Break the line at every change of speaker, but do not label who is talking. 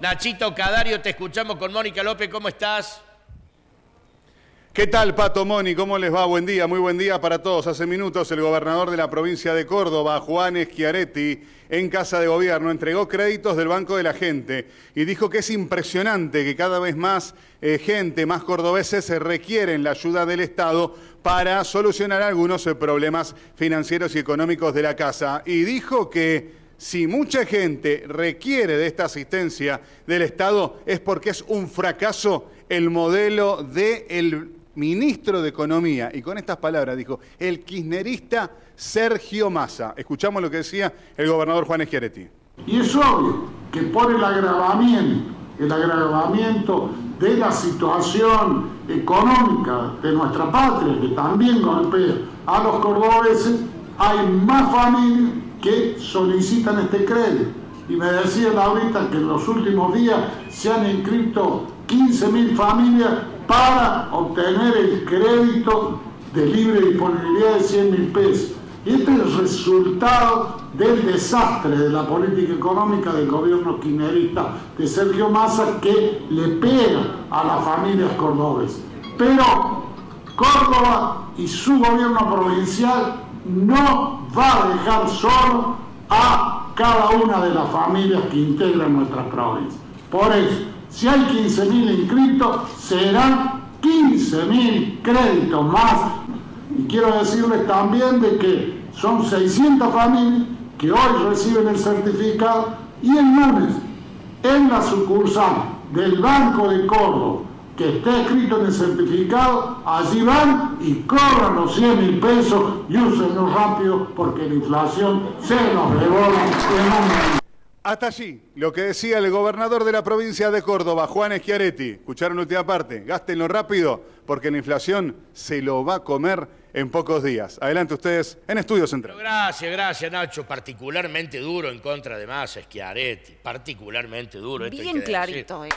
Nachito Cadario, te escuchamos con Mónica López, ¿cómo estás?
¿Qué tal, Pato Moni? ¿Cómo les va? Buen día, muy buen día para todos. Hace minutos el gobernador de la provincia de Córdoba, Juan Schiaretti, en Casa de Gobierno, entregó créditos del Banco de la Gente y dijo que es impresionante que cada vez más eh, gente, más cordobeses, se requieren la ayuda del Estado para solucionar algunos eh, problemas financieros y económicos de la casa. Y dijo que si mucha gente requiere de esta asistencia del Estado es porque es un fracaso el modelo del ministro de Economía, y con estas palabras dijo, el kirchnerista Sergio Massa. Escuchamos lo que decía el gobernador Juan Schiaretti.
Y es obvio que por el agravamiento, el agravamiento de la situación económica de nuestra patria, que también golpea a los cordobeses, hay más familias que solicitan este crédito. Y me decía ahorita que en los últimos días se han inscrito 15.000 familias para obtener el crédito de libre disponibilidad de 100 mil pesos. Y este es el resultado del desastre de la política económica del gobierno quinerista de Sergio Massa que le pega a las familias cordobesas. Pero Córdoba y su gobierno provincial no va a dejar solo a cada una de las familias que integran nuestras provincias. Por eso, si hay 15.000 inscritos, serán 15.000 créditos más. Y quiero decirles también de que son 600 familias que hoy reciben el certificado y el lunes en la sucursal del Banco de Córdoba que esté escrito en el certificado, allí van y cobran los 100 mil pesos y úsenlo rápido porque la inflación se los devora en un
hasta allí, lo que decía el gobernador de la provincia de Córdoba, Juan Schiaretti. Escucharon la última parte. Gástenlo rápido, porque la inflación se lo va a comer en pocos días. Adelante ustedes en Estudio Central.
Gracias, gracias, Nacho. Particularmente duro en contra de más Schiaretti. Particularmente duro.
Bien clarito, eh.